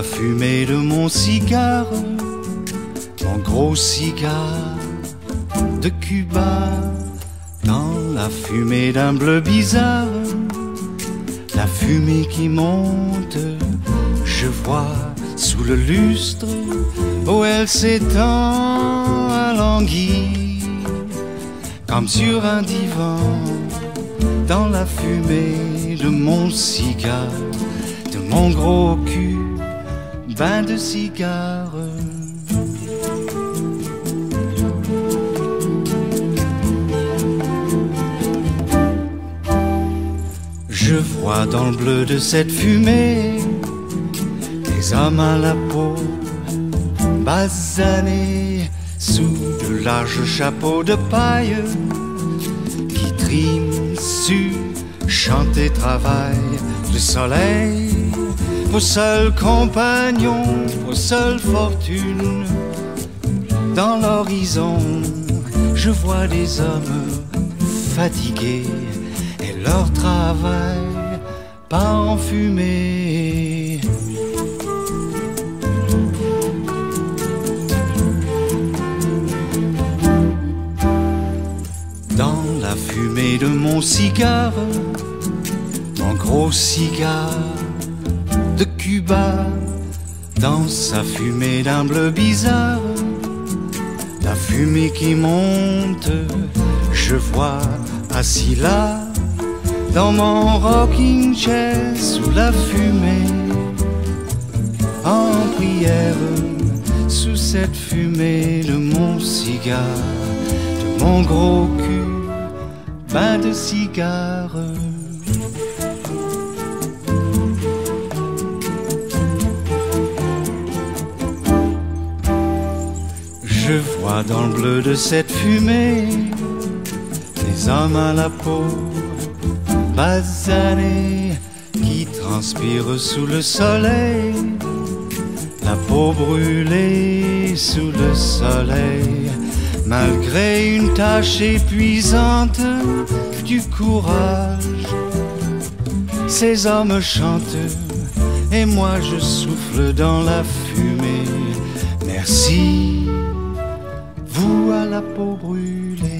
la fumée de mon cigare, mon gros cigare de Cuba, dans la fumée d'un bleu bizarre, la fumée qui monte, je vois sous le lustre où elle s'étend à languir, comme sur un divan, dans la fumée de mon cigare, de mon gros cul, de cigare. Je vois dans le bleu de cette fumée des hommes à la peau basanés sous de larges chapeaux de paille qui triment, su, chantent et travaillent le soleil, vos seuls compagnons, vos seules fortunes. Dans l'horizon, je vois des hommes fatigués et leur travail pas enfumé. Dans la fumée de mon cigare, mon gros cigare de Cuba, dans sa fumée d'un bleu bizarre, la fumée qui monte, je vois assis là, dans mon rocking chair sous la fumée, en prière, sous cette fumée de mon cigare, de mon gros cul, bain de cigare. Je vois dans le bleu de cette fumée des hommes à la peau basanés qui transpirent sous le soleil, la peau brûlée sous le soleil, malgré une tâche épuisante du courage. Ces hommes chantent et moi je souffle dans la fumée. Merci, peau brûlée.